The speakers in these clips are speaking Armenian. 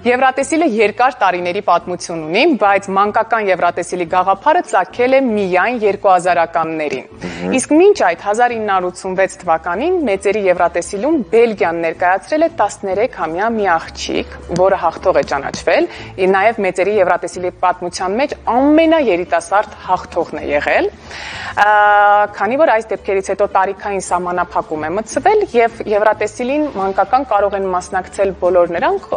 Եվրատեսիլը երկար տարիների պատմություն ունի, բայց մանկական Եվրատեսիլի գաղափարը ծագել է միայն 2000-ականներին։ Իսկ մինչ այդ 1986 թվականին մեծերի Եվրատեսիլում Բելգիան ներկայացրել է 13-ամյա մի աղջիկ, որը հաղթող է ճանաչվել, նաև մեծերի Եվրատեսիլի պատմության մեջ ամենաերիտասարդ հաղթողն է եղել։ Քանի որ այս դեպքերից հետո տարիքային սահմանափակում է մտցվել եւ Եվրատեսիլին մանկական կարող են մասնակցել բոլոր նրանք,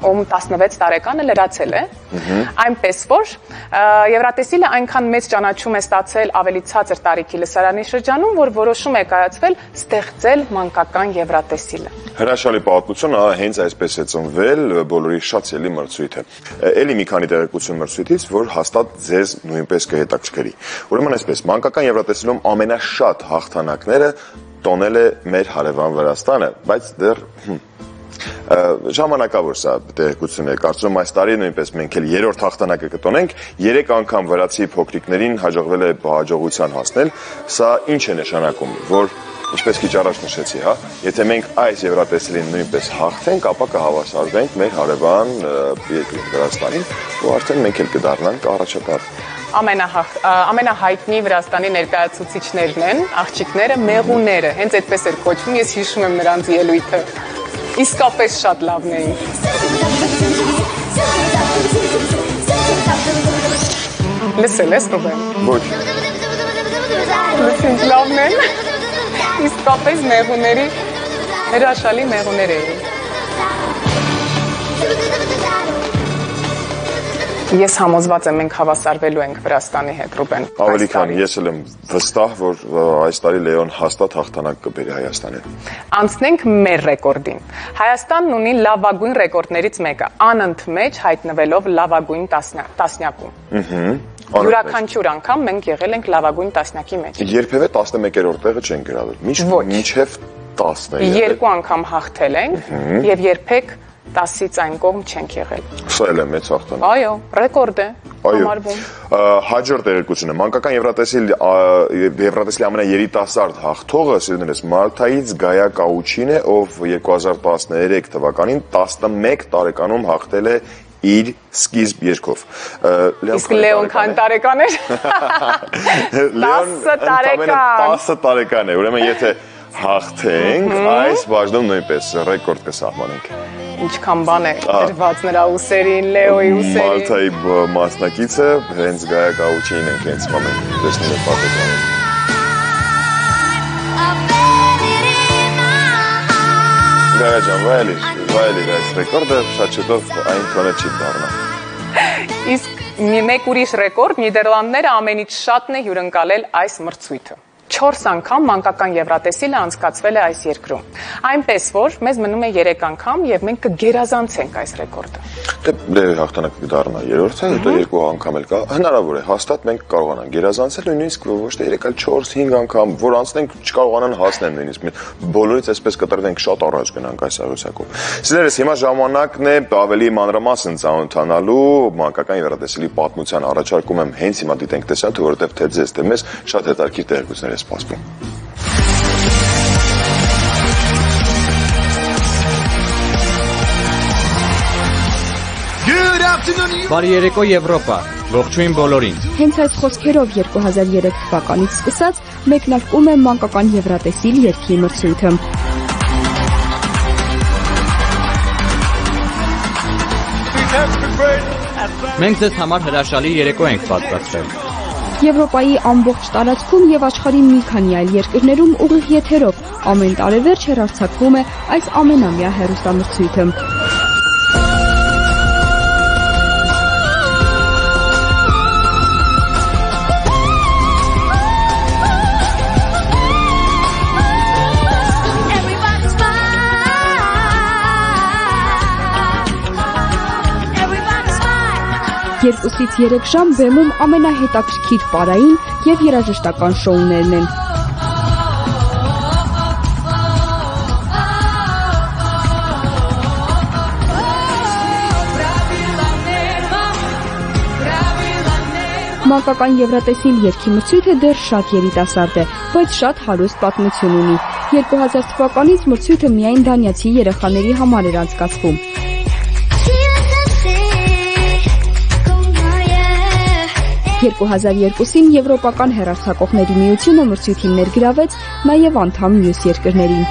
ում 16 տարեկանը լրացել է։ Այնպես որ Եվրատեսիլը այնքան մեծ ճանաչում է ստացել ավելի ցածր տարիքի լսարանի շրջանում, որ որոշում է կայացվել ստեղծել մանկական Եվրատեսիլը։ Հրաշալի պատմություն, ահա հենց այսպես է ծնվել բոլորի շատ ելի մրցույթը։ Էլի մի քանի տեղեկություն մրցույթից, որ հաստատ ձեզ նույնպես կհետաքրքրի։ Ուրեմն այսպես, մանկական Եվրատեսիլում ամենաշատ հաղթանակները տոնել է մեր հարևան Վրաստանը, բայց դեռ ժամանակավոր սա տեղեկություն է։ Կարծում եմ այս տարի նույնպես մենք էլ երրորդ հաղթանակը կտոնենք։ 3 անգամ վրացի փոքրիկներին հաջողվել է հաջողության հասնել։ Սա ինչ է նշանակում, որ ինչպես քիչ առաջ նշեցի, հա, եթե մենք այս Եվրատեսիլին նույնպես հաղթենք, ապա կհավասարվենք մեր հարևան երկրին Վրաստանին, ու արդեն մենք էլ կդառնանք առաջատար ամենահաղ ամենահայտնի Վրաստանի ներկայացուցիչներն են, աղջիկները, մեղուները։ Հենց այդպես էր կոչվում, ես հիշում եմ նրանց ելույթը իսկապես շատ լավն էին։ Լսել ես Ռուբեն։ Ոչ։ Լսին լավն են։ Իսկապես մեղուների հրաշալի մեղուներ էին։ Ես համոզված եմ մենք հավասարվելու ենք Վրաստանի հետ, Ռուբեն։ Ավելի քան ես էլ եմ վստահ, որ այս տարի Լեոն հաստատ հաղթանակ կբերի Հայաստանին։ Անցնենք մեր ռեկորդին։ Հայաստանն ունի լավագույն ռեկորդներից մեկը, անընդմեջ հայտնվելով լավագույն տասնյակում։ Ահա Յուրաքանչյուր անգամ մենք եղել ենք լավագույն տասնյակի մեջ։ Երբևէ 11-րդ տեղը չեն գրավել։ Միշտ մինչև 10-ն է եղել։ Երկու անգամ հաղթել ենք եւ երբեք 10-ից այն կողմ չենք եղել։ Սա էլ է մեծ հաղթանակ։ Այո, ռեկորդ է համարվում։ Հաջորդ տեղեկությունը մանկական Եվրատեսիլ Եվրատեսիլի ամենաերիտասարդ հաղթողը սիրուներս Մալթայից Գայա Կաուչին է, ով 2013 թվականին 11 տարեկանում հաղթել է իր սկիզբ երկով։ Իսկ Լեոն քան տարեկան էր։ Լեոն 10 տարեկան։ 10 տարեկան է։ Ուրեմն եթե հաղթենք, այս բաժնում նույնպես ռեկորդ կսահմանենք։ Ինչքան բան է դրված նրա ուսերին, Լեոյի ուսերին։ Մալթայի մասնակիցը հենց Գայա Կաուչին ենք հենց մամեն տեսնում եք պատերազմը։ Գայա ջան, վայելի, վայելի այս ռեկորդը շատ շուտով այն տոնը չի դառնա։ Իսկ մեկ ուրիշ ռեկորդ Նիդերլանդները ամենից շատն է հյուրընկալել այս մրցույթը։ 4 անգամ մանկական Եվրատեսիլը անցկացվել է այս երկրում։ Այնպես որ մեզ մնում է 3 անգամ եւ մենք կգերազանցենք այս ռեկորդը։ Դե դե հաղթանակը կդառնա երրորդը, հետո երկու անգամ էլ կա։ Հնարավոր է, հաստատ մենք կարողանանք գերազանցել նույնիսկ ոչ թե 3, այլ 4-5 անգամ, որ անցնենք չկարողանան հասնել նույնիսկ բոլորից այսպես կտրվենք շատ առաջ գնանք այս աղյուսակով։ Սիրելիս, հիմա ժամանակն է ավելի մանրամասն ծանոթանալու մանկական Եվրատեսիլի պատմության առաջարկում եմ հենց հիմա դիտենք տեսա, թե որովհետև թե ձեզ թե մեզ շատ հետաքրքիր տեղեկություններ է սպասվում։ Բարի երեկո Եվրոպա։ Ողջույն բոլորին։ Հենց այս խոսքերով 2003 թվականից սկսած մեկնարկում է մանկական Եվրատեսիլ երկի մրցույթը։ Մենք ձեզ համար հրաշալի երեկո ենք պատրաստել։ Եվրոպայի ամբողջ տարածքում եւ աշխարհի մի քանի այլ երկրներում ուղիղ եթերով ամեն տարեվերջ հեռարձակվում է այս ամենամյա հերոստամրցույթը։ Երկուսից 3 ժամ բեմում ամենահետաքրքիր պարային եւ երաժշտական շոուներն են։ Մանկական Եվրատեսիլ երկի մրցույթը դեռ շատ երիտասարդ է, բայց շատ հարուստ պատմություն ունի։ 2000 թվականից մրցույթը միայն դանիացի երեխաների համար էր անցկացվում։ 2002-ին Եվրոպական հեռարձակողների միությունը մրցույթին ներգրավեց նաև անդամ մյուս երկրներին։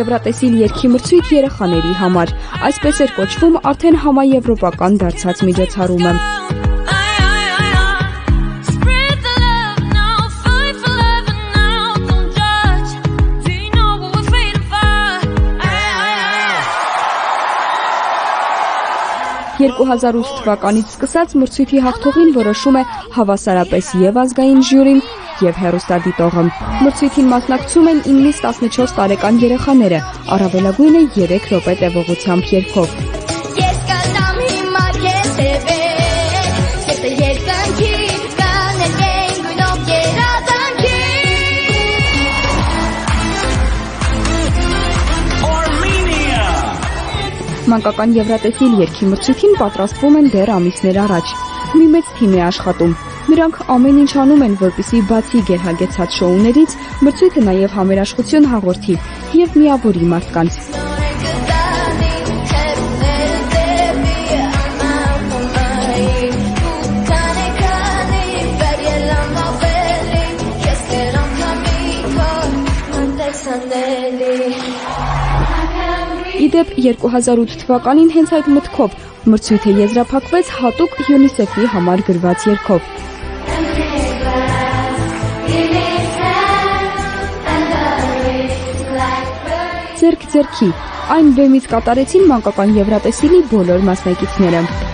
Եվրատեսիլ երկի մրցույթ երեխաների համար։ Այսպես էր կոչվում արդեն համաեվրոպական դարձած միջոցառումը։ 2008 թվականից սկսած մրցույթի հաղթողին որոշում է հավասարապես եւ ազգային ժյուրին եւ հերոստադիտողը։ Մրցույթին մասնակցում են 9-ից 14 տարեկան երեխաները, առավելագույնը 3 րոպե տևողությամբ երգով։ Մանկական Եվրատեսիլ երկի մրցույթին պատրաստվում են դեռ ամիսներ առաջ։ Մի մեծ թիմ է աշխատում։ Նրանք ամեն ինչ անում են, որպեսզի բացի գերհագեցած շոուներից, մրցույթը նաև համերաշխություն հաղորդի եւ միավորի մարդկանց։ Իդեպ 2008 թվականին հենց այդ մտքով մրցույթը եզրափակվեց հատուկ ՅՈՒՆԻՍԵՖ-ի համար գրված երգով։ Ձերք ձերքի այն բեմից կատարեցին մանկական Եվրատեսիլի բոլոր մասնակիցները։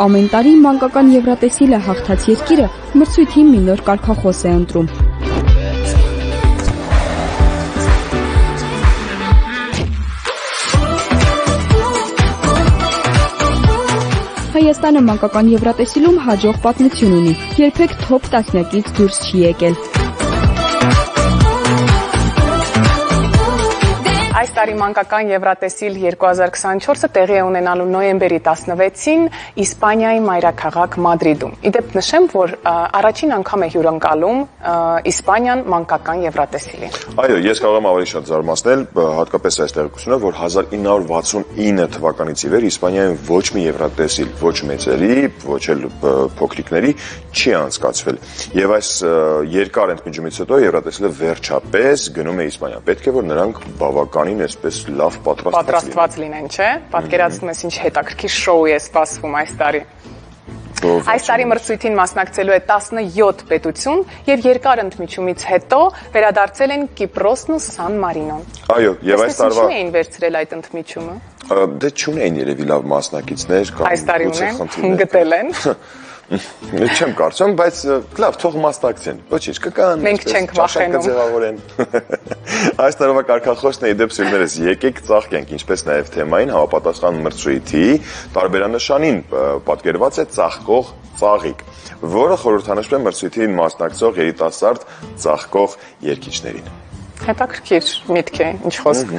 Ամեն տարի մանկական Եվրատեսիլը հաղթած երկիրը մրցույթի մի նոր կարգախոս է ընտրում։ Հայաստանը մանկական Եվրատեսիլում հաջող պատմություն ունի։ Երբեք թոփ տասնյակից դուրս չի եկել։ Այս տարի մանկական Եվրատեսիլ 2024-ը տեղի է ունենալու նոյեմբերի 16-ին Իսպանիայի մայրաքաղաք Մադրիդում։ Իդեպ նշեմ, որ առաջին անգամ է հյուրընկալում Իսպանիան մանկական Եվրատեսիլին։ Այո, ես կարող եմ ավելի շատ զարմացնել, հատկապես այս տեղեկությունը, որ 1969 թվականից ի վեր Իսպանիայում ոչ մի Եվրատեսիլ, ոչ մեծերի, ոչ էլ փոքրիկների չի անցկացվել։ Եվ այս երկար ընդմիջումից հետո Եվրատեսիլը վերջապես գնում է Իսպանիա։ Պետք է որ նրանք բավականին այսպես լավ պատրաստված Պատրաստված լինեն, չէ՞։ Պատկերացնում ես ինչ հետաքրքիր շոու է սպասվում այս տարի։ Այս տարի մրցույթին մասնակցելու է 17 պետություն եւ երկար ընդմիջումից հետո վերադարձել են Կիպրոսն ու Սան Մարինոն։ Այո, եւ այս տարվա Ինչու էին վերցրել այդ ընդմիջումը։ դե չունեին երևի լավ մասնակիցներ կամ Այս տարի ունեն, գտել են։ չեմ կարծում, բայց լավ, թող մասնակցեն։ Ոչինչ, կկան։ Մենք չենք վախենում։ կձևավորեն։ Այս տարվա կարգախոսն է իդեպ սիրներս, եկեք ծաղկենք, ինչպես նաև թեմային համապատասխան մրցույթի տարբերանշանին պատկերված է ծաղկող ծաղիկ, որը խորհրդանշում է մրցույթին մասնակցող երիտասարդ ծաղկող երգիչներին։ Հետաքրքիր միտք է, ինչ խոսք։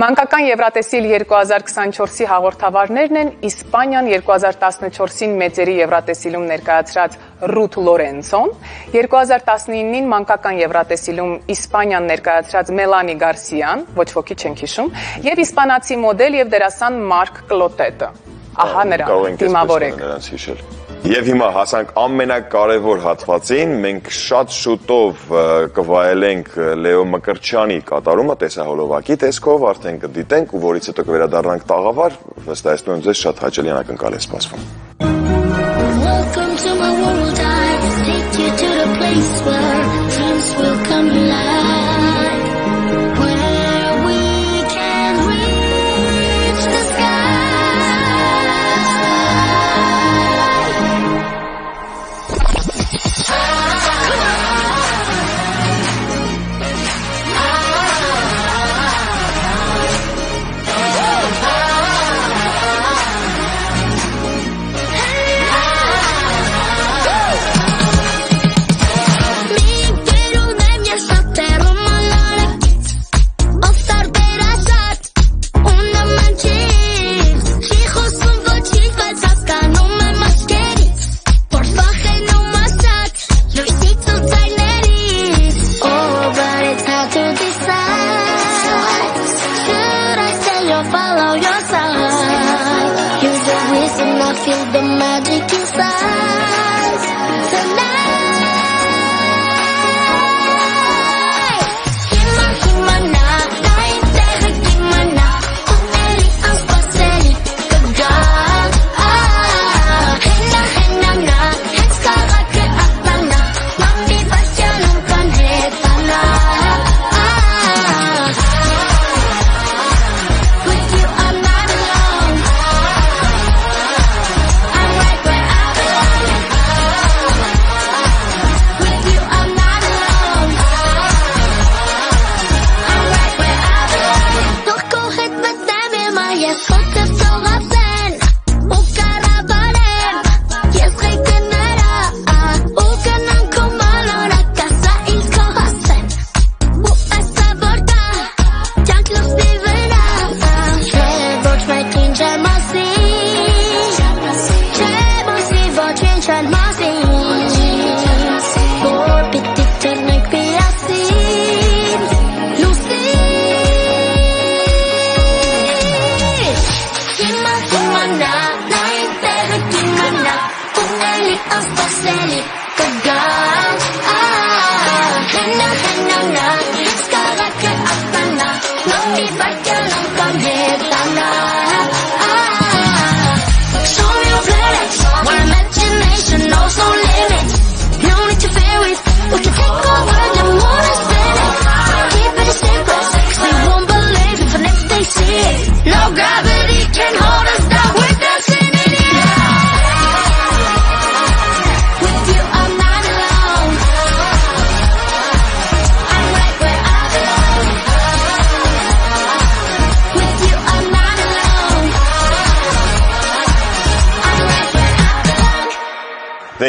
Մանկական Եվրատեսիլ 2024-ի հաղորդավարներն են Իսպանիան 2014-ին մեծերի Եվրատեսիլում ներկայացրած Ռութ Լորենցոն, 2019-ին մանկական Եվրատեսիլում Իսպանիան ներկայացրած Մելանի Գարսիան, ոչ ոքի չենք հիշում, եւ իսպանացի մոդել եւ դերասան Մարկ Կլոտետը։ Ահա Կարող նրան ենք դիմավորեք։ նրանց հիշել։ Եվ հիմա հասանք ամենակարևոր հատվածին, մենք շատ շուտով կվայելենք Լեո Մկրչյանի կատարումը տեսահոլովակի տեսքով, արդեն կդիտենք ու որից հետո կվերադառնանք տաղավար, վստահեցնում եմ ձեզ շատ հաճելի անակնկալ է սպասվում։ Welcome to my world. I take you to the place where dreams will come alive.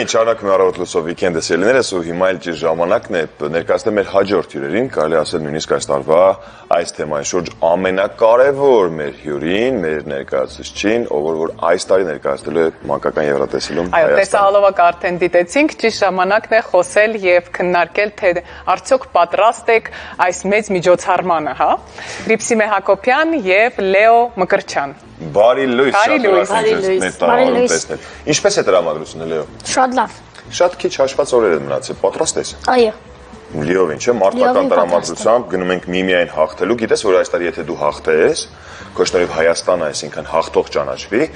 Ինչ արագ մի առավոտ լուսով վիկենդը սելիներս ու հիմա էլ ճիշտ ժամանակն է ներկայացնել մեր հաջորդ հյուրերին, կարելի ասել նույնիսկ այս տարվա այս թեմայի շուրջ ամենակարևոր մեր հյուրին, մեր ներկայացուցչին, ով որ- այս տարի ներկայացնելու է մանկական Եվրատեսիլում Այո, տեսահոլովակ արդեն դիտեցինք, ճիշտ ժամանակն է խոսել եւ քննարկել, թե արդյոք պատրաստ եք այս մեծ միջոցառմանը, հա։ Գրիպսիմե Հակոբյան եւ Լեո Մկրչյան։ Բարի լույս, Բարի շատ լույս, ուրախ բարի եմ մեր բարի տաղավարում լույս։ տեսնել։ Ինչպես է տրամադրությունը, Լեո։ Շատ լավ։ Շատ քիչ հաշված օրեր են մնացել, պատրաստ ես։ Այո։ Լիովին, չէ, Լիովին տրամադրությամբ գնում ենք միմիայն հաղթելու։ Գիտես, որ այս տարի եթե դու հաղթես, կոչնորիվ Հայաստանը, այսինքն հաղթող ճանաչվի,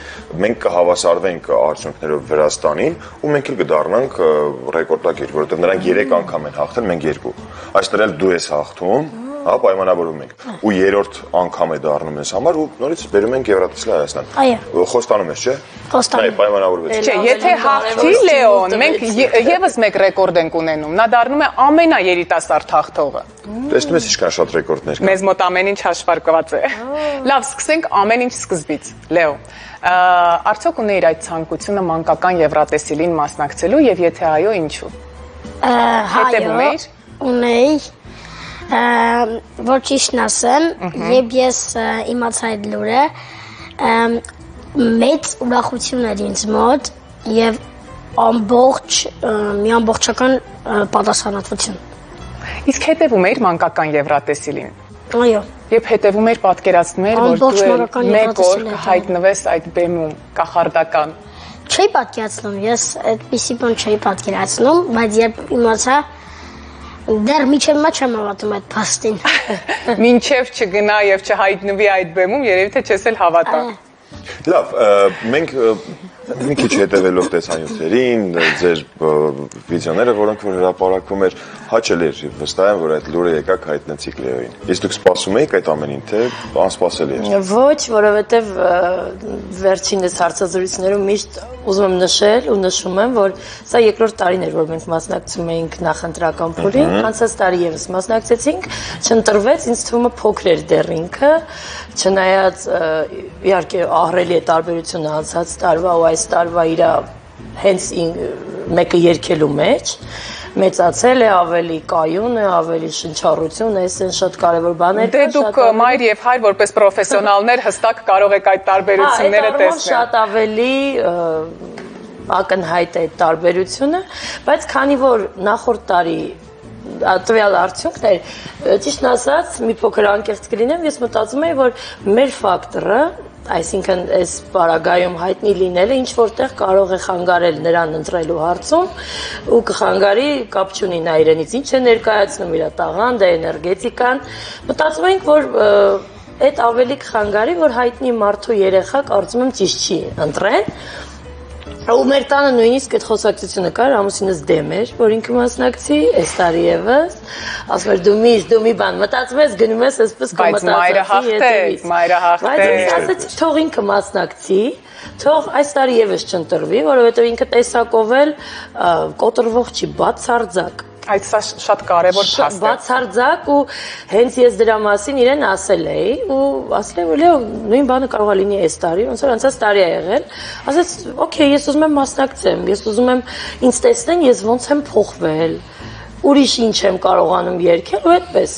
մենք կհավասարվենք արդյունքներով Վրաստանին ու մենք էլ կդառնանք ը, ռեկորդագիր, որովհետև նրանք 3 անգամ են հաղթել, մենք 2։ Այստեղ էլ դու ես հաղթում, հա, պայմանավորվում ենք։ Ու երրորդ անգամ է դառնում ես համար ու նորից բերում ենք Եվրատեսիլ Հայաստան։ Այո։ Խոստանում ես, չէ։ Խոստանում։ Այ պայմանավորվեց։ Չէ, եթե հաղթի Լեոն, մենք եւս մեկ ռեկորդ ենք ունենում։ Նա դառնում է ամենաերիտասարդ հաղթողը։ Տեսնում ես ինչքան շատ ռեկորդներ կան։ Մեզ մոտ ամեն ինչ հաշվարկված է։ Լավ, սկսենք ամեն ինչ սկզբից։ Լեո, ա, արդյոք ունեիր այդ ցանկությունը մանկական Եվրատեսիլին մասնակցելու եւ եթե այո, ինչու։ Հետևում էիր։ Ունեի որ ճիշտն ասեմ, երբ ես իմացա այդ լուրը, մեծ ուրախություն էր ինձ մոտ եւ ամբողջ մի ամբողջական պատասխանատվություն։ Իսկ հետևում էիր մանկական Եվրատեսիլին։ Այո։ Եվ հետևում էր պատկերացնում էր, որ դու մեկ օր կհայտնվես այդ բեմում, կախարդական։ Չէի պատկերացնում, ես այդպիսի բան չէի պատկերացնում, բայց երբ իմացա դեռ միջև մա չեմ հավատում այդ փաստին։ Մինչև չգնա եւ չհայտնվի այդ բեմում, երևի թե չես էլ հավատա։ Լավ, մենք մի քիչ հետևելով տեսանյութերին, ձեր վիդեոները, որոնք որ հրապարակվում էր, հաճել էր վստահ եմ, որ այդ լուրը եկաք հայտնեցիք Լեոին։ Իսկ դուք սպասում եք այդ ամենին, թե անսպասելի էր։ Ոչ, որովհետև ը, վերջինս հարցազրույցներում միշտ ուզում եմ նշել ու նշում եմ, որ սա երկրորդ տարին էր, որ մենք մասնակցում էինք նախընտրական փուլին, անցած տարի եւս մասնակցեցինք, չընտրվեց, ինձ թվում է փոքր էր դեռ ինքը, չնայած իհարկե ահռելի է տարբերությունը անցած տարվա ու այս տարվա իր հենց մեկը երկելու մեջ մեծացել է, ավելի կայուն է, ավելի շնչառություն է, այսեն շատ կարևոր բաներ Դե դուք մայր եւ հայր որպես պրոֆեսիոնալներ հստակ կարող եք այդ տարբերությունները Հա, տեսնել։ շատ ավելի ակնհայտ է այդ տարբերությունը, բայց քանի որ նախորդ տարի տվյալ արդյունքն էր, ը, ճիշտն ասած, մի փոքր անկեղծ կլինեմ, ես մտածում եմ, որ մեր ֆակտորը այսինքն այս պարագայում հայտնի լինելը ինչ որտեղ կարող է խանգարել նրան ընտրելու հարցում ու կխանգարի կապ չունի նա իրենից ինչ է ներկայացնում իր տաղանդը, էներգետիկան մտածում ենք որ այդ ավելի կխանգարի որ հայտնի մարդու երեխա կարծում եմ ճիշտ չի ընտրեն ու մեր տանը նույնիսկ այդ խոսակցությունը կար, ամուսինս դեմ էր, որ ինքը մասնակցի, այս տարի եւս, ասում էր դու միշտ դու մի բան մտածում ես, գնում ես այսպես Բայց մայրը հաղթեց, մայրը հաղթեց։ Բայց ես ասացի, թող ինքը մասնակցի, թող այս տարի եւս չընտրվի, որովհետեւ ինքը տեսակով էլ կոտրվող չի, բացարձակ Այդ սա շատ կարևոր փաստ է։ բացարձակ ու հենց ես դրա մասին իրեն ասել էի ու ասել եմ Լեո նույն բանը կարող է լինի այս տարի ոնց որ անցած տարի է եղել ասաց օքեյ ես ուզում եմ մասնակցեմ ես ուզում եմ ինձ տեսնեն ես ոնց եմ փոխվել ուրիշ ինչ եմ կարողանում երկել ու այդպես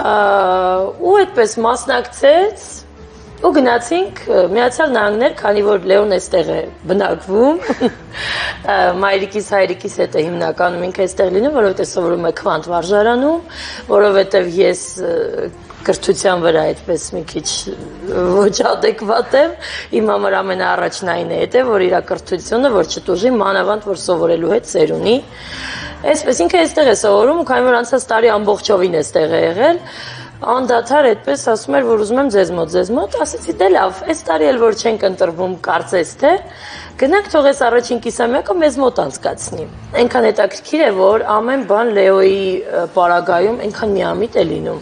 ու այդպես մասնակցեց ու գնացինք Միացյալ Նահանգներ, քանի որ Լեոն էստեղ է բնակվում։ Մայրիկիս, հայրիկիս հետ է հիմնականում ինքը էստեղ լինում, որովհետեւ սովորում է Քվանտ վարժարանում, որովհետեւ ես կրթության վրա այդպես մի քիչ ոչ adekvat եմ։ Իմ համար ամենաառաջն այն է, թե որ իր կրթությունը, որ չտուժի, մանավանդ որ սովորելու հետ ծեր ունի։ Այսպես ինքը այստեղ է սովորում, ու քանի որ անցած տարի ամբողջովին էստեղ է եղել, անդադար այդպես ասում էր, որ ուզում եմ ձեզ մոտ, ձեզ մոտ, ասեցի դե լավ, այս տարի էլ որ չենք ընտրվում, կարծես թե գնանք թող այս առաջին կիսամյակը մեզ մոտ անցկացնի։ Այնքան հետաքրքիր է, որ ամեն բան Լեոյի պարագայում այնքան միամիտ է լինում։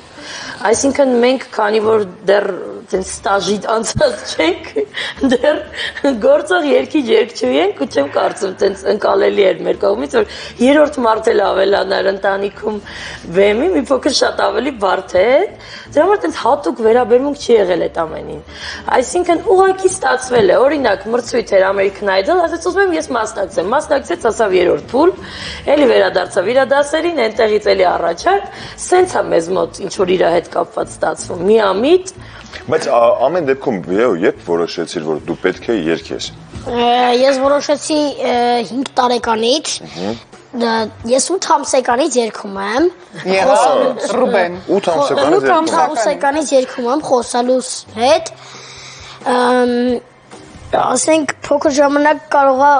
Այսինքն մենք, քանի որ դեռ այդպես ստաժիտ անցած չենք, դեռ գործող երկի երկչուի ենք ու չեմ կարծում այդպես ընկալելի էր մեր կողմից, որ երրորդ մարդ էլ ավելանար ընտանիքում վեմի, մի փոքր շատ ավելի բարդ է։ Դրա համար այդպես հատուկ վերաբերմունք չի եղել այդ ամենին։ Այսինքն ուղակի ստացվել է, օրինակ մրցույթ էր American Idol, ասաց ուզում եմ ես մասնակցեմ, մասնակցեց, ասավ երրորդ փուլ, էլի վերադարձավ իր դասերին, այնտեղից էլի առաջար, սենց է մեզ մոտ ինչ որ իր հետ կապված ստացվում։ Միամիտ Բայց ամեն դեպքում երբ որոշեցիր, որ դու պետք է երկես։ Ես որոշեցի 5 տարեկանից դա ես 8 ամսեկանից երգում եմ։ Եղա Ռուբեն 8 ամսեկանից Ութ ամս- երկու։ ամսեկանից երգում եմ խոսալուս հետ։ ասենք փոքր ժամանակ կարողա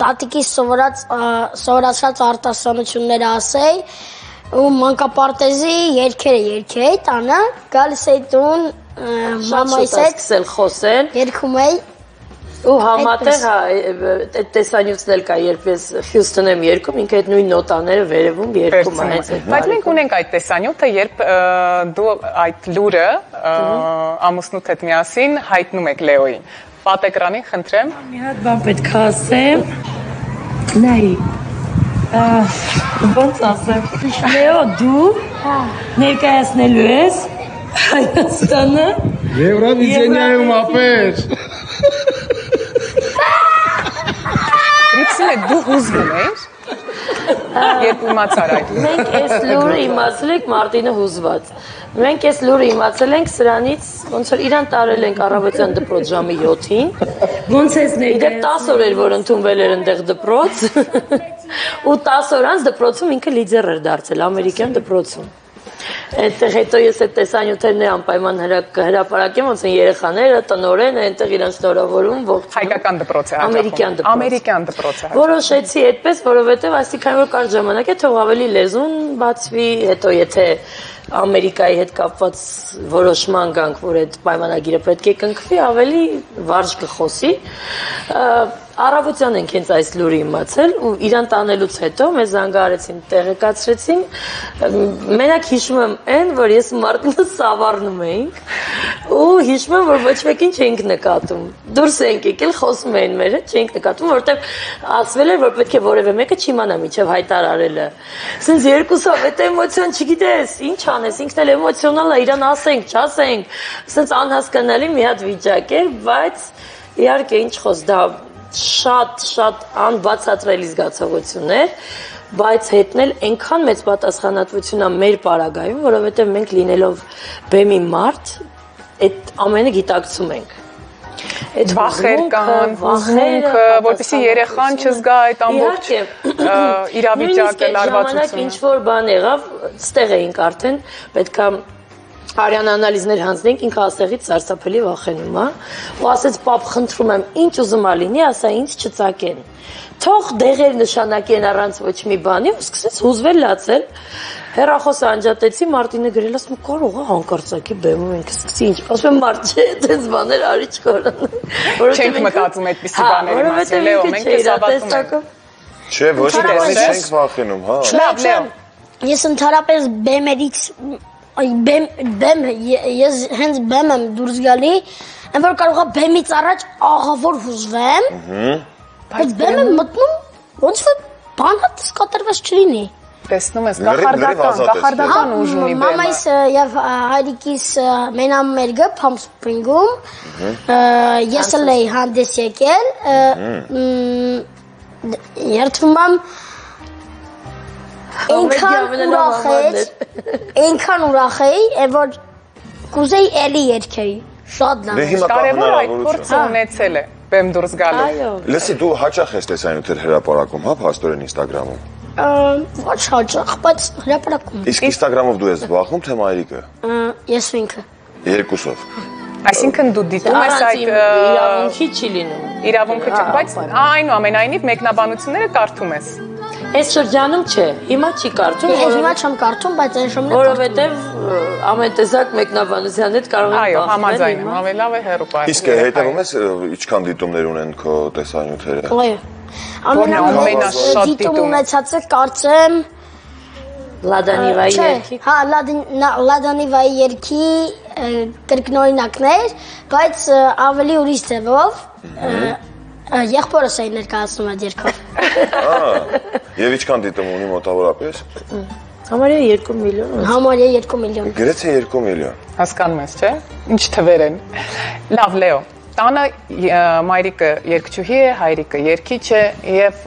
տատիկի սովորած ա, սովորացած արտասանությունները ասեի ու մանկապարտեզի երգերը երգեի տանը գալիս էի տուն մամայիս հետ սկսել խոսել երգում էի ու համատեղ Այդպես։ հա այդ տեսանյութն էլ կա, երբ ես Հյուստոն եմ երգում, ինքը այդ նույն նոտաները վերևում երգում է հենց այդ Բայց մենք ունենք այդ տեսանյութը, երբ դու այդ լուրը ամուսնուդ հետ միասին հայտնում եք Լեոին։ Պատեկրանին խնդրեմ։ Մի հատ բան պետք է ասեմ։ Նայ։ Ոնց ասեմ։ Լեո, դու ներկայացնելու ես Հայաստանը Եվրովիզիոնայում ապեր։ Ռիքսինե դու հուզվում ես։ Երբ իմացար այդ Մենք այս լուրը իմացել ենք Մարտինը հուզված։ Մենք այս լուրը իմացել ենք սրանից, ոնց որ իրան տարել ենք առավոտյան դպրոց ժամի 7-ին։ Ոնց էս ներկայ։ Իդեպ 10 օր էր որ ընդունվել էր այնտեղ դպրոց։ Ու 10 օր անց դպրոցում ինքը լիդեր էր դարձել ամերիկյան դպրոցում։ Այդտեղ հետո ես այդ տեսանյութերն է անպայման հրապարակեմ, ոնց են երեխաները տնորեն այնտեղ իրանց շնորհավորում ողջ Հայկական դպրոց է հաճախում։ Ամերիկյան դպրոց։ Ամերիկյան դպրոց է հաճախում։ Որոշեցի այդպես, որովհետև այսինքն որ կար ժամանակ է թող ավելի լեզուն բացվի, հետո եթե Ամերիկայի հետ կապված որոշման գանք, որ այդ պայմանագիրը պետք է կնքվի, ավելի վարժ կխոսի։ Առավոտյան ենք հենց այս լուրը իմացել ու իրան տանելուց հետո մեզ զանգահարեցին, տեղեկացրեցին։ Մենակ հիշում եմ այն, որ ես Մարտինը սավառնում էինք ու հիշում եմ, որ ոչ մեկին չէինք նկատում։ Դուրս էինք եկել, խոսում էին մեր հետ, չէինք նկատում, որովհետև ասվել էր, որ պետք է որևէ մեկը չիմանա միջև հայտարարելը։ Սենց երկուսով այդ էմոցիան չգիտես, ինչ անես, ինքն էլ էմոցիոնալ է, իրան ասենք, չասենք։ Սենց անհասկանալի մի հատ վիճակ էր, բայց իհարկե ինչ խոս, դա շատ շատ անբացատրելի զգացողություն էր, բայց հետնել այնքան մեծ պատասխանատվություն է մեր պարագայում, որովհետև մենք լինելով բեմի մարդ, այդ ամենը գիտակցում ենք։ Այդ Վախեր կան, հուզմունքը, որպեսզի երեխան չզգա այդ ամբողջ իրավիճակը, նույնիսկ այդ ժամանակ լարվածությունը։ ինչ որ բան եղավ, ստեղ էինք արդեն, պետքա արյան անալիզներ հանձնենք, ինքը ասեղից սարսափելի վախենում, հա։ Ու ասեց, «Պապ, խնդրում եմ, ինչ ուզում ա լինի, ասա ինձ չծակեն»։ Թող դեղեր նշանակեն առանց ոչ մի բանի, ու սկսեց հուզվել լացել։ Հերախոսը անջատեցի, Մարտինը գրել ասում կարող է հանկարծակի բեմում ենք սկսի ինչ։ Ասում եմ մարդ չէ, այդպես բաներ արի չկարան։ Չենք մտածում այդպիսի բաների մասին, Լեո, մենք քեզ հավատում ենք։ Չէ, ոչ մի բանի չենք վախենում, հա։ Լավ, Լեո։ Ես ընդհանրապես բեմերից այ բեմ բեմ ես հենց բեմ եմ դուրս գալի, այն որ կարող է բեմից առաջ աղավոր հուզվեմ։ Բայց բեմ եմ մտնում, ոնց որ բանը սկատրված չլինի։ Տեսնում ես, կախարդական, կախարդական ուժ ունի բեմը։ Մամայիս եւ հայրիկիս ը, մենամերգը Palm Spring-ում ես էլ էի հանդես եկել ը, մ, դ- երդվում եմ ամենալավ ուրախ էր այնքան ուրախ էի որ կուզեի էլի երգեի շատ լավ Դե կա Կարևոր այդ փորձը ունեցել է բեմ դուրս գալու։ Այո։ Լսի, դու հաճախ ես տեսանյութեր հրապարակում, հա, փաստորեն Instagram-ում։ ոչ հաճախ բայց հրապարակում Իսկ Instagram-ով դու ես զբաղվում թե մայրիկը։ ես ինքը Երկուսով։ Այսինքն դու դիտում ես այդ իրավունքի չի լինում։ իրավունքը չէ, բայց այնուամենայնիվ մեկնաբանությունները կարդում ես։ Այս շրջանում չէ, հիմա չի կարծում, Ես հիմա չեմ կարդում, բայց այն ժամանակ որովհետև ը, ամեն տեսակ մեկնաբանության հետ կարող են Այո, բախվել համաձայն եմ, հիմա։ ավելի լավ է հերո բայ։ Իսկ հետևում ես ինչքան դիտումներ ունեն քո տեսանյութերը։ Այո։ է ամենաշատ դիտում ունեցածը կարծեմ Լադանիվայի Չէ, երգի Հա, Լադանիվայի երգի ը, կրկնօրինակներ, բայց ավելի ուրիշ ձևով եղբորս էի ներկայացնում այդ երգով։ Եվ ինչքան դիտում ունի մոտավորապես։ համարյա 2 միլիոն։ Համարյա 2 միլիոն։ Գրեթե 2 միլիոն։ Հասկանում ես, չէ՞։ Ինչ թվեր են։ Լավ, Լեո։ Տանը մայրիկը երկչուհի է, հայրիկը երգիչ է եւ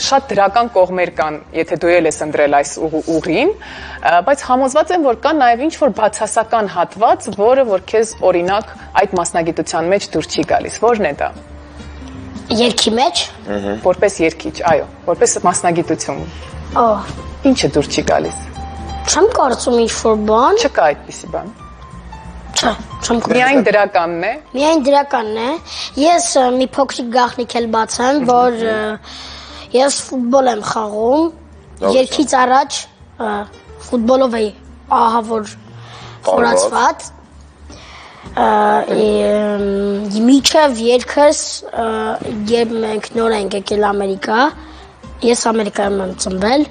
շատ դրական կողմեր կան, եթե դու ել ես ընտրել այս ուղ- ուղին, բայց համոզված եմ, որ կա նաեւ ինչ որ բացասական հատված, որը որ քեզ օրինակ այդ մասնագիտության մեջ դուր չի գալիս։ Որն է դա։ Երգի մեջ։ Որպես երգիչ, այո, որպես մասնագիտություն։ Օ, Ինչը դուր չի գալիս։ չեմ կարծում ինչ որ բան։ Չկա այդպիսի բան։ Չէ, չեմ կարծում։ Միայն դրականն է։ Միայն դրականն է։ Ես մի փոքրիկ գաղտնիք էլ բացեմ, որ ես ֆուտբոլ եմ խաղում։ Երկից առաջ ֆուտբոլով էի ահա որ խորացված։ Ա միջև երկս ը, երբ մենք նոր ենք եկել Ամերիկա, ես Ամերիկայում եմ ծնվել,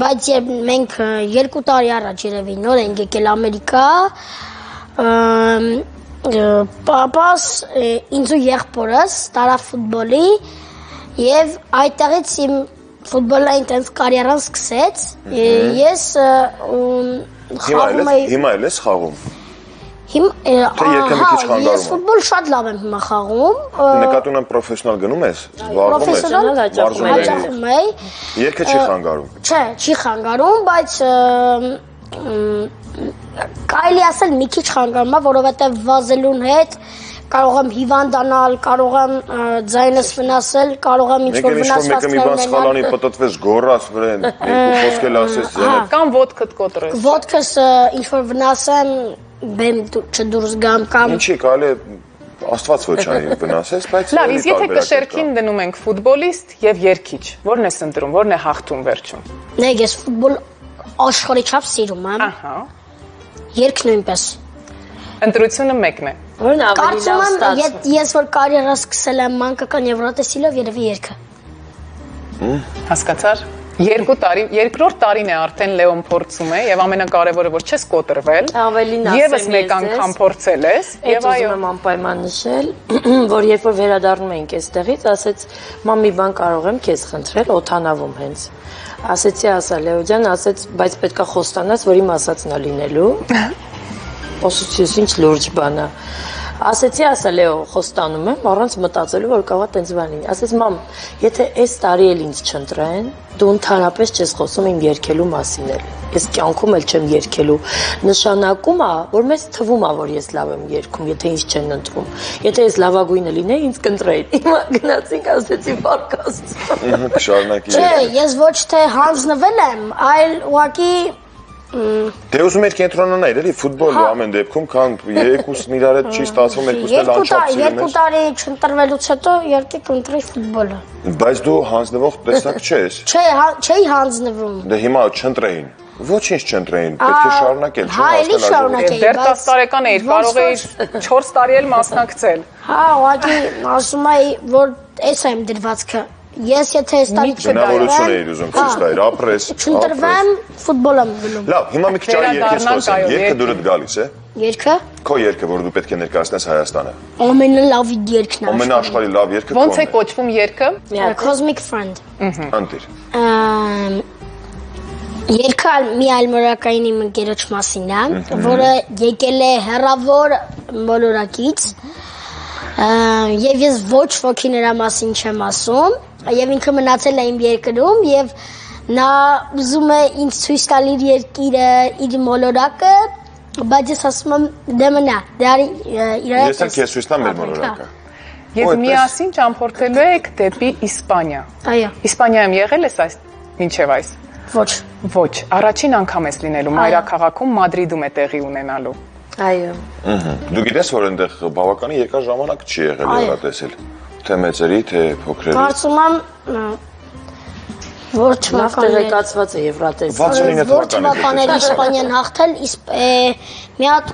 բայց երբ մենք երկու տարի առաջ երևի նոր ենք եկել Ամերիկա, պապաս ինձ ու եղբորս տարավ ֆուտբոլի եւ այդտեղից իմ ֆուտբոլային տենց կարիերան սկսեց ես խաղում էի հիմա էլ ես խաղում։ հիմ ը, Թե երբեմն ահա, ես ֆուտբոլ շատ լավ եմ հիմա խաղում Նկատում եմ պրոֆեսիոնալ գնում ես, զբաղվում ես։ պրոֆեսիոնալ հաճախում էի Երկը չի խանգարում։ Չէ, չի խանգարում, բայց կարելի ասել մի քիչ խանգարում է, որովհետև վազելուն հետ կարող եմ հիվանդանալ, կարող եմ ձայնս վնասել, կարող եմ ինչ-որ ինչ-որ մեկը մի բան վնասվածքներ սխալանի ունենալ։ պտտվես գորաս վրեն, երկու խոսք էլ ասես ձենը։ Կամ ոդկդ կոտրես։ Ոդկս ինչ-որ վնասեմ, բեմ դու- չդուրս գամ կամ Ինչի կարելի է Աստված ոչ անի վնասես, բայց Լավ, իսկ եթե կշերքին դնում ենք ֆուտբոլիստ եւ երգիչ, ո՞րն ես ընտրում, ո՞րն է հաղթում վերջում։ նե ես ֆուտբոլ աշխարհի չափ սիրում եմ, Ահա։ երկ նույնպես։ Ընտրությունը մեկն է։ Որն ավելի Կարծում լավ եմ, ստացվում։ ետ- ես որ կարիերա սկսել եմ մանկական Եվրատեսիլով երևի երկը։ Հասկացար։ Երկու տարի, երկրորդ տարին է արդեն Լեոն փորձում է եւ ամենակարևորը որ չես կոտրվել։ Ավելին ասեմ Եվս մեկ անգամ փորձել ես եւ այո։ ուզում եմ անպայման նշել, որ երբ որ վերադառնում էինք այստեղից, ասեց՝ «Մամ, մի բան կարող եմ քեզ խնդրել օթանավում հենց»։ Ասեցի, ասա Լեո ջան, ասեց, բայց պետքա խոստանաս, որ իմ ասածն է լինելու։ Ոսուցես ինչ լուրջ բան է։ Ասեցի, ասա Լեո, խոստանում եմ, առանց մտածելու, որ կարողա տենց բան լինի։ Ասեց, մամ, եթե այս տարի էլ ինձ չընտրեն, դու ընդհանրապես չես խոսում իմ երկելու մասին էլ։ Ես կյանքում էլ չեմ երկելու։ Նշանակում է, որ մեզ թվում է, որ ես լավ եմ երգում, եթե ինձ չեն ընտրում։ Եթե ես լավագույնը լինեի, ինձ կընտրեին։ Հիմա գնացինք, ասեցի, Կշարունակի։ Չէ, ես ոչ թե հանձնվել եմ, այլ ուղղակի Դե ուզում եք կենտրոնանալ, էլի ֆուտբոլ Հա։ ամեն դեպքում, քան երկուսն իրար հետ չի ստացվում, երկուսն էլ անչափ տարի, սիրում երկու տարի չընտրվելուց հետո երկի կընտրի ֆուտբոլը։ Բայց դու հանձնվող տեսակ չես։ Չէ, հա- չէի հանձնվում։ Դե հիմա չընտրեին։ Ոչինչ չընտրեին, պետք է շարունակել, հա, էլի հասնել շարունակել։ Դեռ բայց 10 տարեկան էիր, կարող էիր 4 տարի էլ մասնակցել։ Հա, ուղղակի ասում էի, որ էս իմ դրվածքը։ Ես եթե այս տարի Բնավորություն էիր ուզում ցույց տալ, ապրես։ Չընտրվեմ, ֆուտբոլ եմ գնում։ Լավ, հիմա մի քիչ արի երկես խոսենք։ Երկը դուրդ գալիս է։ Երկը Քո երկը, որ դու պետք է ներկայացնես Հայաստանը։ ամենալավ երկն է։ Ամենաաշխարհի լավ երկը Ոնց է քոնն կոչվում երկը։ Cosmic Friend։ Անտիր։ Ամ, Երկը այլ- մի այլ մորակային իմ ընկերոջ մասին է, որը եկել է հերավոր մոլորակից։ Եվ ես ոչ ոքի նրա մասին չեմ ասում, եւ ինքը մնացել է իմ երկրում եւ նա ուզում է ինձ ցույց տալ իր երկիրը, իր մոլորակը, բայց ես ասում եմ դե մնա, դե արի իր Ես էլ քեզ ցույց տամ մեր մոլորակը։ Եվ Ո, այդպես։ միասին ճամփորդելու եք դեպի Իսպանիա։ Այո, Իսպանիայում եղել ես այս մինչև այս։ ոչ։ Ոչ, առաջին անգամ ես լինելու մայրաքաղաքում Մադրիդում է տեղի ունենալու։ Այո։ Ըհը։ Դու գիտես, որ այնտեղ բավականին երկար ժամանակ չի եղել Այո։ եղատեսել։ Թե մեծերի, թե փոքրերի։ Կարծում եմ որ տեղեկացված է Եվրատես։ 69 որ թվականից թվականներ Իսպանիան հաղթել, իսկ է, մի հատ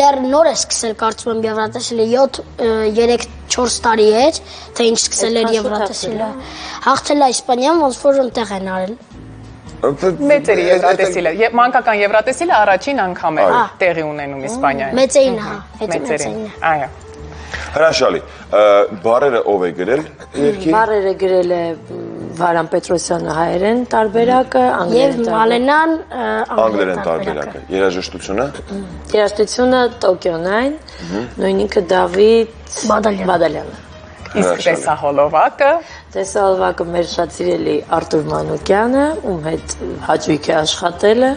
դեռ նոր է սկսել կարծում եմ Եվրատեսիլը 7 3-4 տարի էր, թե ինչ սկսել էր Եվրատեսիլը։ Հաղթել է Իսպանիան, ոնց որ ընտեղ են արել։ Մեծերի եվրատեսիլը։ Եվ մանկական եվրատեսիլը առաջին անգամ է տեղի ունենում Իսպանիայում։ Մեծերին, հա, մեծ- Մեծերին։ մեծերին։ Այո։ Հրաշալի։ Բարերը ով է գրել երկի։ Բարերը գրել է Վարան Պետրոսյանը հայերեն տարբերակը, անգլերեն տարբերակը։ Մալենան Անգլերեն տարբերակը։ Երաժշտությունը։ Երաժշտությունը Տոկիոնային, նույն ինքը Դավիթ Բադալյան։ Բադալյանը։ Իսկ տեսահոլովակը Տեսալվակը մեր շատ սիրելի Արտուր Մանուկյանը, ում հետ հաճույք է աշխատելը։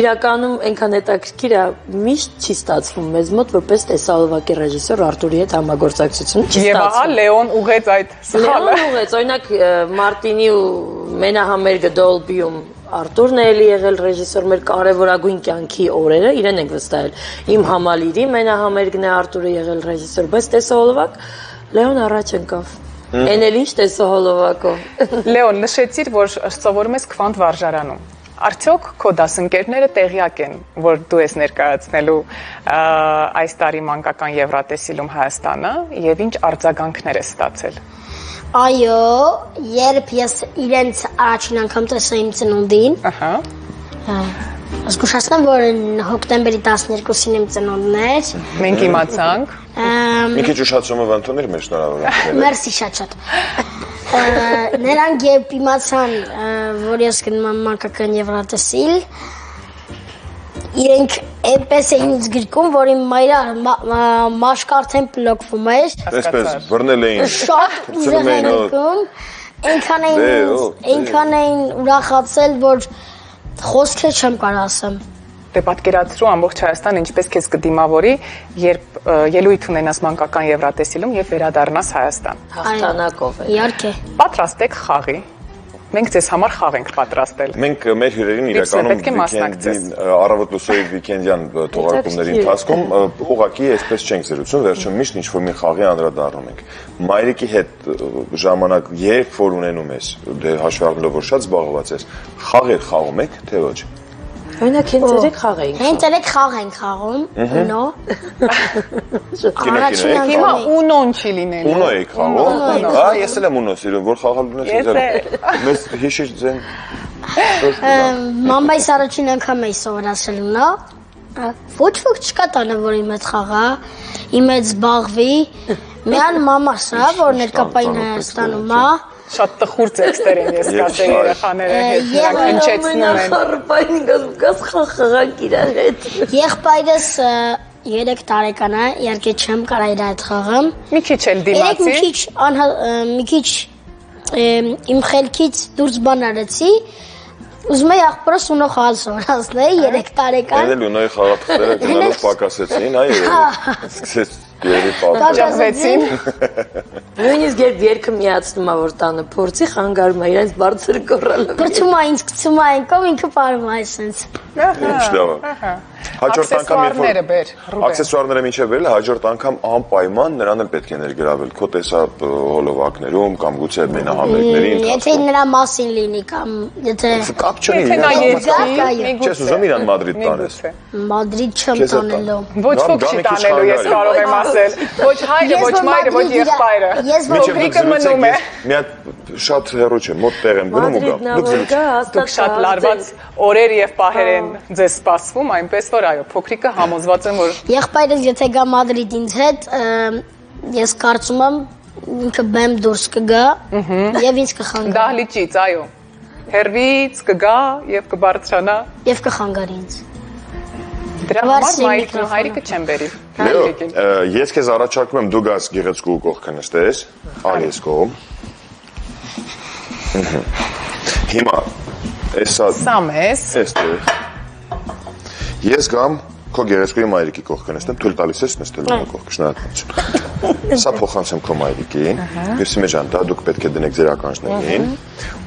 Իրականում այնքան հետաքրքիր է, միշտ չի ստացվում մեզ մոտ որպես տեսալվակի ռեժիսոր Արտուրի հետ համագործակցությունը չի եւ ահա ստացվում։ Լեոն ուղեց այդ սխալը։ Լեոն ուղեց, օրինակ Մարտինի ու մենահամերգը Դոլբիում Արտուրն է էլի եղել ռեժիսոր մեր կարևորագույն կյանքի օրերը, իրեն ենք վստահել։ Իմ համալիրի մենահամերգն է Արտուրը եղել ռեժիսոր, բայց տեսահոլովակ Լեոն առաջ ընկավ։ Էն էլ ինչ տեսահոլովակով։ Լեոն, նշեցիր, որ սովորում ես Քվանտ վարժարանում։ Արդյոք քո դասընկերները տեղյակ են, որ դու ես ներկայացնելու այս տարի մանկական Եվրատեսիլում Հայաստանը եւ ինչ արձագանքներ ես ստացել։ Այո, երբ ես իրենց առաջին անգամ տեսա իմ ծնունդին, Ահա։ զգուշացնեմ, որ հոկտեմբերի 12-ին իմ ծնունդն էր։ Մենք իմացանք։ Մի քիչ ուշացումը վանդոներ մեր շնորհավորությունները։ Մերսի շատ շատ։ Ա, Նրանք երբ իմացան, որ ես գնում եմ մանկական Եվրատեսիլ, իրենք այնպես էին ինձ գրկում, որ իմ մայրը մա- մա- մաշկ արդեն բլոկվում էր։ Այսպես բռնել էին։ Շատ ուժեղ էին հա։ գրկում։ Այնքան էին Դե, ո, դե։ այնքան էին ուրախացել, որ խոսքեր չեմ կարող ասեմ։ Դե պատկերացրու ամբողջ Հայաստան ինչպես քեզ կդիմավորի, երբ ելույթ ունենաս մանկական Եվրատեսիլում եւ վերադառնաս Հայաստան։ Հաղթանակով է։ Իհարկե։ Պատրաստ եք խաղի։ Մենք ձեզ համար խաղ ենք պատրաստել։ Մենք մեր հյուրերին իրականում առավոտ լուսոյի վիկենդյան թողարկումների ընթացքում ուղղակի այսպես չենք զրուցում, վերջում միշտ ինչ որ մի խաղի անդրադառնում ենք։ Մայրիկի հետ ժամանակ երբ որ ունենում ես, դե հաշվի առնելով որ շատ զբաղված ես, խաղեր խաղում եք, թե ոչ։ Օրինակ հենց երեք խաղ էինք։ Հենց երեք խաղ ենք խաղում, նո։ Կինո Առաջին կինո եք Հիմա ունոն չի լինելու։ Ունո եք խաղում։ Հա, ես էլ եմ ունո սիրում, որ խաղալ ունես Ես ինձ։ էլ։ Մեզ հիշի ձեն։ Մամայիս առաջին անգամ էի սովորացել ունա։ Ոչ ոք չկա տանը, որ իմ հետ խաղա, իմ հետ զբաղվի։ Միան մամաս է, որ ներկապային Հայաստանում է։ Շատ տխուր տեքստեր են ես շարժ։ երեխաները հետ նրանք հնչեցնում են։ Ամենախառպային գազ խաղանք իրար հետ։ Եղբայրս 3 տարեկան է, իհարկե չեմ կարա իր հետ խաղամ։ Մի քիչ էլ Երեք մի դիմացի։ քիչ մի քիչ իմ խելքից դուրս բան արեցի։ Ուզում եի աղբորս ունո խաղալ սովորացնել 3 տարեկան։ Էնել ունոյ խաղաթղթերը գնալով պակասեցին, այո։ Սկսեց Դերի պատճառվեցին։ Նույնիսկ երբ երկը միացնում է որ տանը փորձի խանգարում է իրենց բարձր գոռալով։ Գրծում է ինձ, գծում է ինքով ինքը բարում է այսպես։ Ինչ դավա։ Հաջորդ անգամ երբ որ աքսեսուարները միջև վերել, հաջորդ անգամ անպայման նրան էլ պետք է ներգրավել քո տեսա հոլովակներում կամ գուցե մենահամերգներին։ Եթե նրա մասին լինի կամ եթե կապ չունի։ Եթե նա երկի, չես ուզում իրան Մադրիդ տանես։ Մադրիդ չեմ տանելու։ Ոչ ոք չի տանելու, ես կարող եմ ասել։ Ոչ հայրը, ոչ մայրը, ոչ եղբայրը։ Ես դուք զրուցեք, մնում է։ մի հատ շատ հեռու չեմ, մոտ տեղ եմ գնում ու Դուք գա հաստատ Դուք շատ լարված օրեր եւ պահեր են ձեզ սպասվում, այնպես որ այո, փոքրիկը համոզված եմ, որ եղբայրս եթե գա Մադրիդ ինձ հետ, ես կարծում եմ ինքը բեմ դուրս կգա եւ ինձ կխանգարի դահլիճից, այո, հերվից կգա եւ կբարձրանա։ եւ կխանգարի ինձ։ Դրա համար մայրիկն ու հայրիկը չեն բերի։ Լեո, ես քեզ առաջարկում եմ դու գաս գեղեցկու կողքը նստես, ալիս կողմ։ Հիմա էսա Սա մեզ էստեղ։ Ես գամ քո գեղեցկուի մայրիկի կողքը նստեմ, թույլ տալիս ես նստել նրա կողքը, շնորհակալություն։ Սա փոխանցեմ քո մայրիկին։ Եսիմե ջան, դա դուք պետք է դնեք ձեր ականջներին։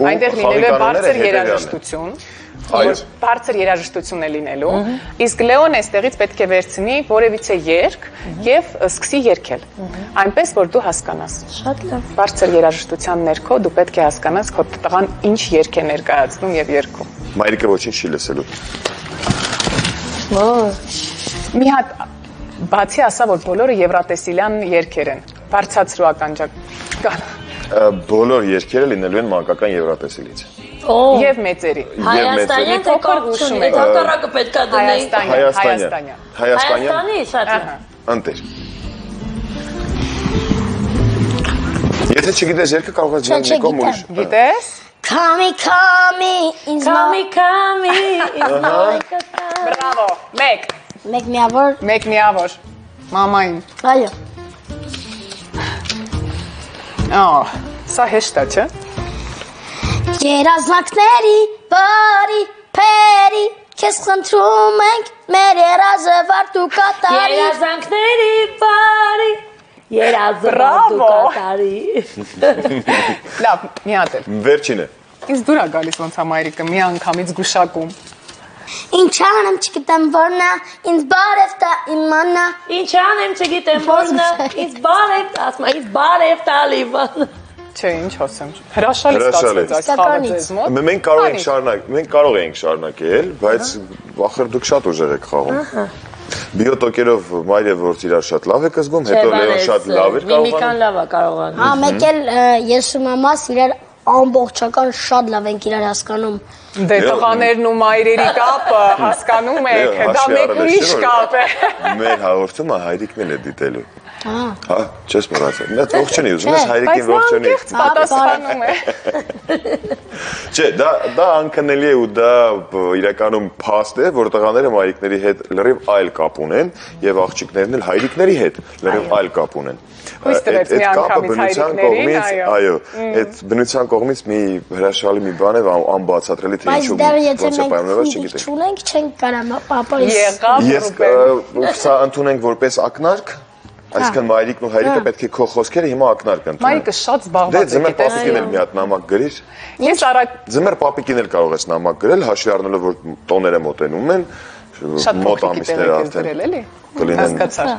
այնտեղ լինելու է բարձր երաժշտություն։ որ Բարձր երաժշտություն է լինելու։ Իսկ Լեոն այստեղից պետք է վերցնի որևիցե երգ եւ սկսի երգել։ Այնպես որ դու հասկանաս։ Շատ լավ։ Բարձր երաժշտության ներքո դու պետք է հասկանաս քո տղան ինչ երգ է ներկայացնում եւ երգում։ Մայրիկը ոչինչ չի լսելու։ Մի հատ բացի ասա որ բոլորը եվրատեսիլյան երգեր են։ Բարձրացրու ականջակ։ Բոլոր երկերը լինելու են մանկական եվրատեսիլից։ Եւ մեծերի։ Հայաստանյան թե այդ եք։ հակառակը պետքա դնեի։ Հայաստանյան, Հայաստանյան։ Հայաստանի շատ Ահա։ Ընտեր։ Եթե չգիտես երկը կարող ես դնել մի կողմ ուրիշ։ Գիտես։ Քամի, քամի, ինձ Կամի, կամի, ինձ Բրավո։ 1, մեկ միավոր, 1 միավոր։ Մամային։ այո։ Ահ, սա հեշտ է, չէ՞։ Երազանքների բարի փերի Քեզ խնդրում ենք մեր երազը վարտու կատարի Երազանքների բարի Երազը Բրավո։ դու կատարի Լավ, մի հատ էլ։ Վերջինը։ Ինձ դուր է գալիս ոնց է մայրիկը մի անգամից գուշակում։ Ինչ անեմ չգիտեմ որնա Ինձ բարև տա իմանա Ինչ անեմ չգիտեմ որնը Ինձ բարև ասում ինձ բարև տալի բան Չէ, ինչ ասեմ։ Հրաշալի ստացվեց այս խաղը ձեզ մոտ։ Մե- Մենք կարող ենք Արի։ շարունակ, մենք կարող ենք շարունակել, բայց ախր դուք շատ ուժեղ եք խաղում։ Բիոտոկերով մայրը որ իրար շատ լավ եք զգում, հետո Լեոն շատ լավ էր Միմիկան կարողանում։ լավ է կարողանում Հա մեկ էլ ես ու մամաս իրար ամբողջական շատ լավ ենք իրար հասկանում Դե տղաներն ու մայրերի կապը հասկանում եք, դա մեկ ուրիշ կապ է։ Մեր հաղորդումը հայրիկն էլ է դիտելու։ Հա Հա, չես մոռացել։ Նա ողջունի, ուզում ես հայրիկին Բայց նա ողջունի։ պատասխանում է։ Չէ, դա դա անքննելի է ու դա իրականում փաստ է, որ տղաները մայրիկների հետ լրիվ այլ կապ ունեն եւ աղջիկներն էլ հայրիկների հետ լրիվ այլ կապ ունեն։ Այդ- մի այդ կապը բնության կողմից, այո։ այդ բնության կողմից մի հրաշալի մի բան է ան- անբացատրելի թե Բայց ինչու դեռ եթե ոնց է մենք չունենք չենք կարա պապա Եղավ Ես սա ընդունենք որպես ակնարկ, այսինքն մայրիկն ու հայրիկը պետք է քո խոսքերը հիմա ակնարկ ընդունեն։ Մայրիկը շատ Դե զբաղված է, ձմեր գիտես։ պապիկին էլ մի հատ նամակ գրիր։ Ես առաջ Ձմեր պապիկին էլ կարող ես նամակ գրել, հաշվի առնելով որ տոները մոտենում են, մոտ ամիսներ արդեն գրել էլի։ կլինեն Հասկացար։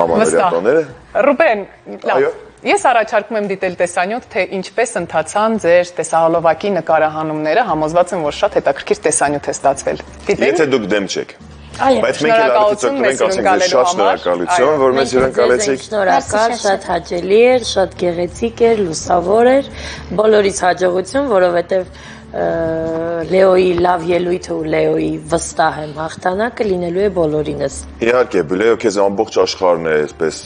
ամանորյա Վստահ։ տոները։ Ռուբեն, լավ։ Ես առաջարկում եմ դիտել տեսանյութ, թե ինչպես ընթացան ձեր տեսահոլովակի նկարահանումները, համոզված եմ, որ շատ հետաքրքիր տեսանյութ է ստացվել։ Եթե դուք դեմ չեք։ Բայց մենք էլ արդյոք մենք ասենք շատ շնորհակալություն, որ մեզ հյուրընկալեցիք։ Շնորհակալ, շատ հաճելի էր, շատ գեղեցիկ էր, լուսավոր էր, բոլորից հաջողություն, որովհետև Լեոյի լավ ելույթը ու Լեոյի վստահ եմ հաղթանակը լինելու է բոլորինս։ Իհարկե, Բլեո քեզ ամբողջ աշխարհն է այսպես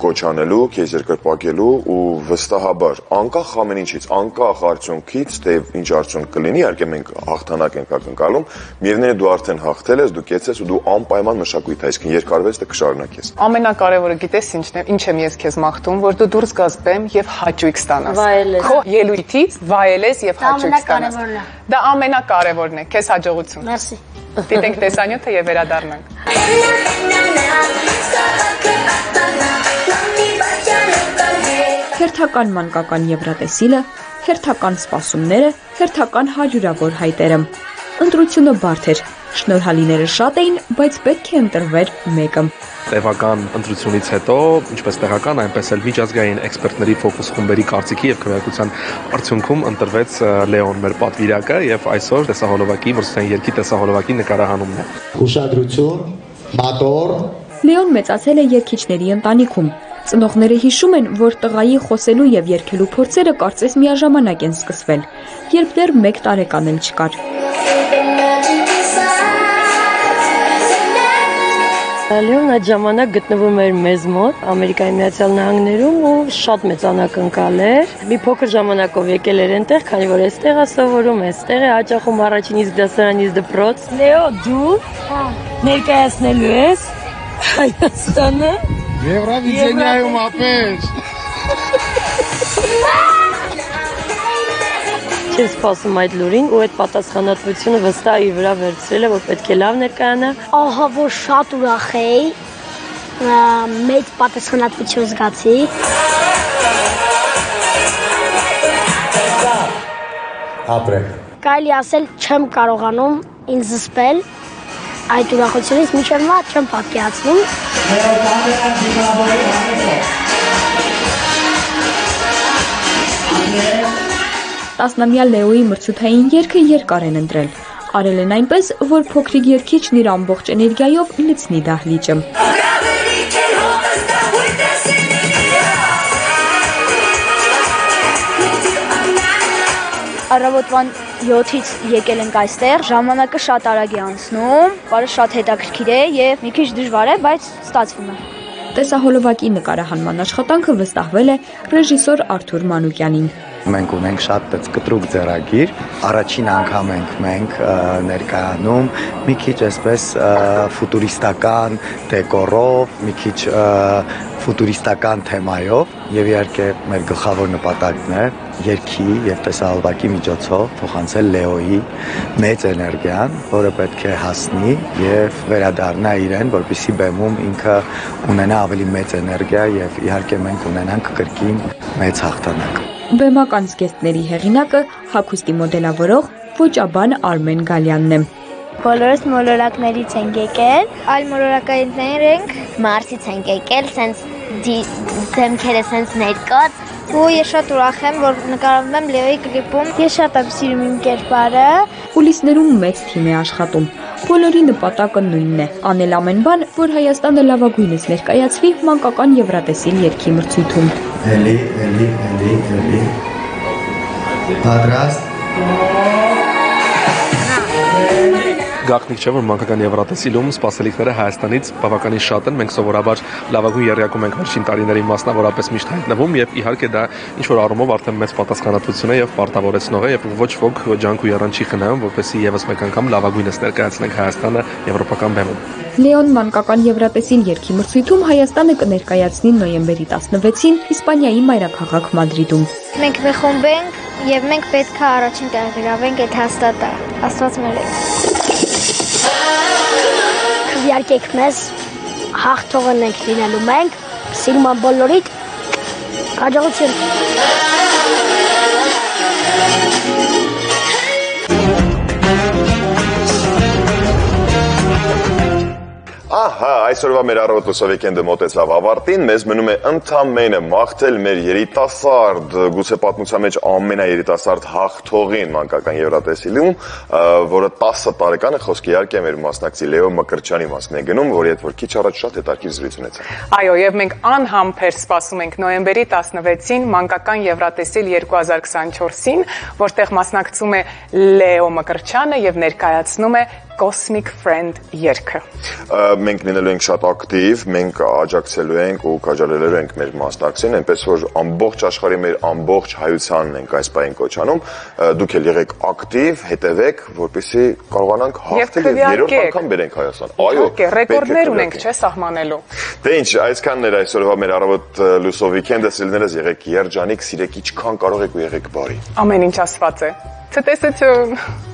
կոչանելու, քեզ երկրպագելու ու վստահաբար, անկախ ամեն ինչից, անկախ արդյունքից, թե ինչ արդյունք կլինի, իհարկե մենք հաղթանակ ենք ակնկալում, միևնույնն է դու արդեն հաղթել ես, դու կեցես ու դու անպայման մշակույթ, այսինքն երկարվեստը կշարունակես։ Ամենակարևորը գիտես ինչն է, ինչ եմ ես քեզ մաղթում, որ դու դուրս գաս բեմ եւ հաճույք ստանաս։ Քո ելույթից վայելես եւ հաճույք ստանաս։ է։ Դա ամենակարևորն է։ Քեզ հաջողություն։ Մերսի Դիտենք տեսանյութը եւ վերադառնանք։ Հերթական մանկական եվրատեսիլը, հերթական սպասումները, հերթական հարյուրավոր հայտերը։ Ընտրությունը բարդ էր։ Շնորհալիները շատ էին, բայց պետք է ընտրվեր մեկը։ տևական ընտրությունից հետո, ինչպես տեղական, այնպես էլ միջազգային էքսպերտների ֆոկուս խումբերի կարծիքի եւ քվեարկության արդյունքում ընտրվեց Լեոն մեր պատվիրակը եւ այսօր տեսահոլովակի մրցության երկի տեսահոլովակի նկարահանումն է։ Ուշադրություն, մատոր, Լեոն մեծացել է երկիչների ընտանիքում։ Ծնողները հիշում են, որ տղայի խոսելու եւ երգելու փորձերը կարծես միաժամանակ են սկսվել, երբ դեռ 1 տարեկան էլ չկար։ Լեոն այդ ժամանակ գտնվում էր մեզ մոտ Ամերիկայի Միացյալ Նահանգներում ու շատ մեծ անակնկալ էր։ Մի փոքր ժամանակով եկել էր այնտեղ, քանի որ այստեղ է սովորում, այստեղ է հաճախում առաջին իսկ դասարանից դպրոց։ Լեո, դու ներկայացնելու ես Հայաստանը Եվրավիզենիայում ապեր։ Չեմ սպասում այդ լուրին ու այդ պատասխանատվությունը վստահ իր վրա վերցրել է, որ պետք է լավ ներկայանա։ Ահա որ շատ ուրախ էի ա, մեծ պատասխանատվություն զգացի Ապրեք։ Կարելի ասել չեմ կարողանում ինձ զսպել այդ ուրախությունից մինչև հիմա չեմ պատկերացնում Տասնամյա Լեոյի մրցութային երգը երկար են ընտրել։ Արել են այնպես, որ փոքրիկ երգիչն իր ամբողջ էներգիայով լցնի դահլիճը։ Առավոտվան 7-ից եկել ենք այստեղ, ժամանակը շատ արագ է անցնում, բարը շատ հետաքրքիր է եւ մի քիչ դժվար է, բայց ստացվում է։ Տեսահոլովակի նկարահանման աշխատանքը վստահվել է ռեժիսոր Արթուր Մանուկյանին։ Մենք ունենք շատ տծ կտրուկ ձեռագիր։ Առաջին անգամ ենք մենք ներկայանում մի քիչ այսպես ֆուտուրիստական դեկորով, մի քիչ ֆուտուրիստական թեմայով եւ իհարկե մեր գլխավոր նպատակն է երկի եւ տեսահոլովակի միջոցով փոխանցել Լեոյի մեծ էներգիան, որը պետք է հասնի եւ վերադառնա իրեն, որպեսզի բեմում ինքը ունենա ավելի մեծ էներգիա եւ իհարկե մենք ունենանք կրկին մեծ հաղթանակ։ Բեմական զգեստների հեղինակը հագուստի մոդելավորող ոճաբան Արմեն Գալյանն է։ Բոլորս մոլորակներից ենք եկել, այլ մոլորակայիններ ենք, Մարսից ենք եկել, սենց դեմքերը սենց ներկած ու ես շատ ուրախ եմ, որ նկարվում եմ Լեոյի կլիպում։ Ես շատ եմ սիրում իմ կերպարը։ Կուլիսներում մեծ թիմ է աշխատում։ Բոլորի նպատակը նույնն է՝ անել ամեն բան, որ Հայաստանը լավագույնս ներկայացվի մանկական Եվրատեսիլ երգի մրցույթում։ Էլի, էլի, էլի, էլի։ Պատրաստ։ Գաղտնիք չէ որ մանկական Եվրատեսիլում սպասելիքները Հայաստանից բավականին շատ են։ Մենք սովորաբար լավագույն երյակում ենք վերջին տարիների մասնավորապես միշտ հայտնվում եւ իհարկե դա ինչ որ առումով արդեն մեծ պատասխանատվություն է եւ պարտավորեցնող է եւ ոչ ոք ջանք ու երան չի խնայում, որպեսզի եւս մեկ անգամ լավագույնս ներկայացնենք Հայաստանը եվրոպական բեմում։ Լեոն մանկական Եվրատեսիլ երգի մրցույթում Հայաստանը կներկայացնի նոյեմբերի 16-ին Իսպանիայի մայրաքաղաք Մադրիդում։ Մենք մի խումբ ենք եւ մենք պետք է առաջին տեղ գրավենք այդ հաստատը։ Աստված մեր հետ։ Քվյարկեք մեզ հաղթողն ենք լինելու մենք, սիրում եմ բոլորիդ։ Հաջողություն։ Ահա, այսօրվա մեր առավոտոսով վիկենդը մոտեցավ ավարտին, մեզ մնում է ընդամենը մաղթել մեր երիտասարդ, գուցե պատմության մեջ ամենաերիտասարդ հաղթողին մանկական Եվրատեսիլում, որը 10 տարեկան է, խոսքը իհարկե մեր մասնակցի Լեո Մկրչյանի մասն է գնում, որի հետ որ քիչ առաջ շատ հետաքրքիր զրույց ունեցանք։ Այո, եւ մենք անհամբեր սպասում ենք նոյեմբերի 16-ին մանկական Եվրատեսիլ 2024-ին, որտեղ մասնակցում է Լեո Մկրչյանը եւ ներկայացնում է Cosmic Friend երգը։ Մենք լինելու ենք շատ ակտիվ, մենք աջակցելու ենք ու կաջալերելու ենք մեր մասնակցին, այնպես որ ամբողջ աշխարհի մեր ամբողջ հայությանն ենք այս պահին կոչանում, դուք էլ եղեք ակտիվ, հետևեք, որպեսզի կարողանանք հաղթել եւ երրորդ անգամ բերենք Հայաստան։ Այո, ռեկորդներ ունենք, չէ, սահմանելու։ Դե ինչ, այսքանն էր այսօրվա մեր առավոտ լուսով վիկենդը, սիրելիներս եղեք երջանիկ, սիրեք ինչքան կարող եք ու եղեք բարի։ Ամեն ինչ ասված է։ Ցտեսություն։